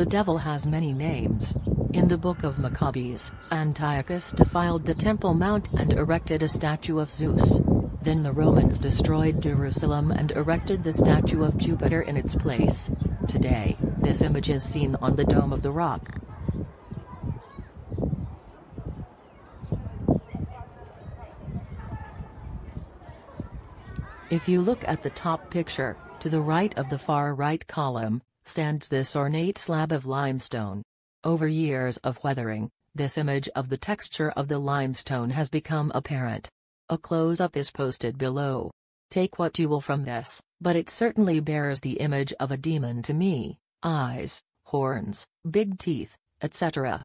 The devil has many names. In the book of Maccabees, Antiochus defiled the Temple Mount and erected a statue of Zeus. Then the Romans destroyed Jerusalem and erected the statue of Jupiter in its place. Today, this image is seen on the Dome of the Rock. If you look at the top picture, to the right of the far right column, stands this ornate slab of limestone. Over years of weathering, this image of the texture of the limestone has become apparent. A close-up is posted below. Take what you will from this, but it certainly bears the image of a demon to me, eyes, horns, big teeth, etc.